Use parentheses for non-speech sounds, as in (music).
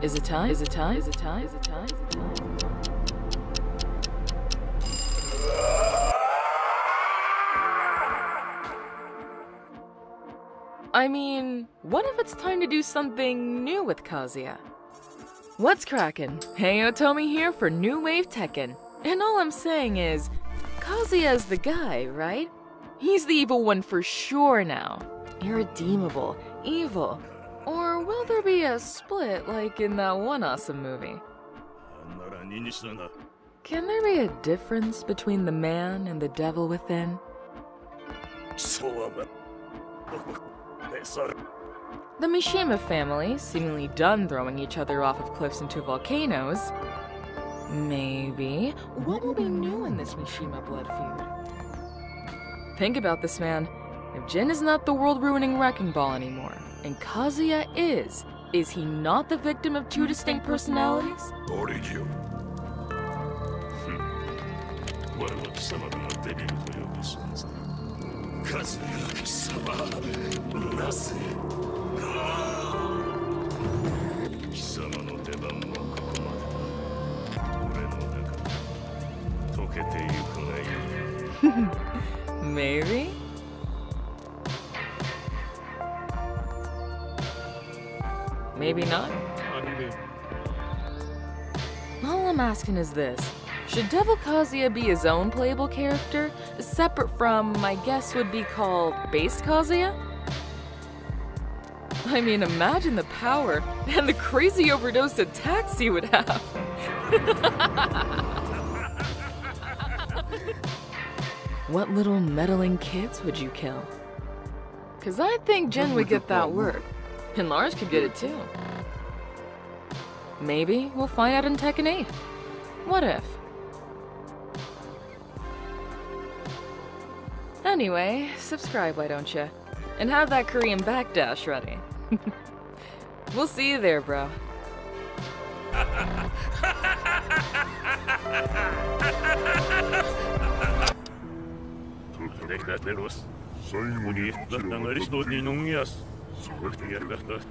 Is it time? Is it time? Is it time? Is it time? Is it time? I mean, what if it's time to do something new with Kazuya? What's crackin'? Hey Otomi here for New Wave Tekken. And all I'm saying is, Kazuya's the guy, right? He's the evil one for sure now. Irredeemable, evil will there be a split like in that one awesome movie? Can there be a difference between the man and the devil within? The Mishima family, seemingly done throwing each other off of cliffs into volcanoes. Maybe. What will be new in this Mishima blood feud? Think about this man. If Jin is not the world ruining wrecking ball anymore, and Kazuya is, is he not the victim of two distinct personalities? 俺じよ我は貴様らがデビルと呼ぶ存在数が貴様なぜ貴様の出番もここまでだ俺の中で溶けてゆくがいい Maybe? (laughs) Maybe not? All I'm asking is this. Should Devil Kazuya be his own playable character, separate from, I guess would be called Base Kazuya? I mean, imagine the power and the crazy overdose attacks he would have. (laughs) what little meddling kids would you kill? Cause I think Jin would get that word, and Lars could get it too. Maybe we'll find out in Tekken 8. What if? Anyway, subscribe, why don't you? And have that Korean backdash ready. (laughs) we'll see you there, bro. (laughs) 最後 Swiftly and left us.